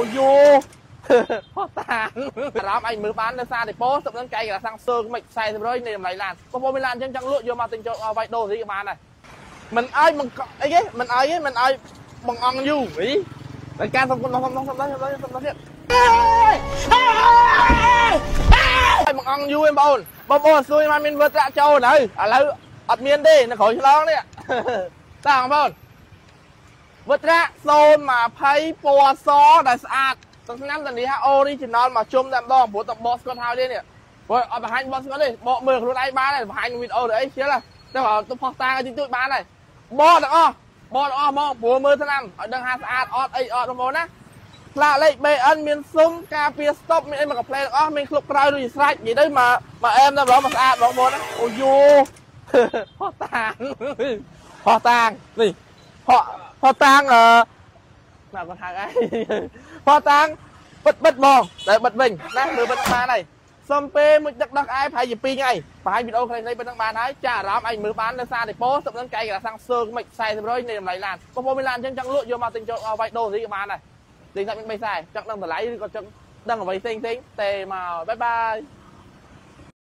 អូយូផោះតាអារម្មណ៍អញមើលបាននៅសារដេប៉ូទឹកនឹងចៃកន្លះសាំងសើមិន40%នៃតម្លៃឡានបងប្អូនមានឡានអញ្ចឹងចង់លក់យកមកទិញចូលវាយដូរស៊ីក៏បានដែរមិនអើយមិនអីគេមិនអើយទេមិនអើយបងអង្គយូហីតែការសុំគុណសុំសុំសុំសុំសុំទៀតបងអង្គយូឯងបងអូនបងអូនសួយមកមានវត្តរាក់ចូលហើយឥឡូវអត់មានទេនៅក្រោយឆ្លងនេះតាបងអូន វត្តៈ020ពណ៌សដែលស្អាតទឹកឆ្នាំតានេះ original មកជុំតែម្ដងព្រោះតបោះស្គាត់ហើយទេនេះព្រោះអត់បង្ហាញបោះស្គាត់ទេបកមើលខ្លួនឯងបានហើយបង្ហាញវីដេអូទៅអីជិលតែទៅផុសតាឲ្យតិចតួចបានហើយបកទាំងអស់បកទាំងអស់មកព្រោះមើលឆ្នាំឲ្យដឹងថាស្អាតអត់អីអត់បងប្អូនណាផ្លាកលេខ BN មានស៊ុំការពារ stop មានអីមកកាផ្លែទាំងអស់មានគ្រប់ក្រៅដូចស្រេចនិយាយទៅមកមកអែមតែម្ដងមកស្អាតបងប្អូនណាអូយូផុសតាងផុសតាងនេះផុស ផុសតាងអឺណាគាត់ហៅអីផុសតាងបិទបិទបងតែបិទវិញណាមើលបិទបានហើយសំពេលមួយទឹកដោះក្អែប្រហែលជា2ថ្ងៃបង្ហាញវីដេអូខ្លីៗប៉ុណ្ណឹងបានហើយចាអារម្មណ៍អញមើលបាននៅសារដេប៉ូទឹកនឹងចៃកន្លះសាំងសើមិន40រុយនៃតម្លៃឡានបងប្អូនមានឡានអញ្ចឹងចង់លក់យកមកទិញចូលឲ្យវាយដូររីក៏បានដែរទិញតែមាន3ខ្សែចង់ដឹងតម្លៃឬក៏ចង់ដឹងអ្វីផ្សេងៗទេមកបាយបាយ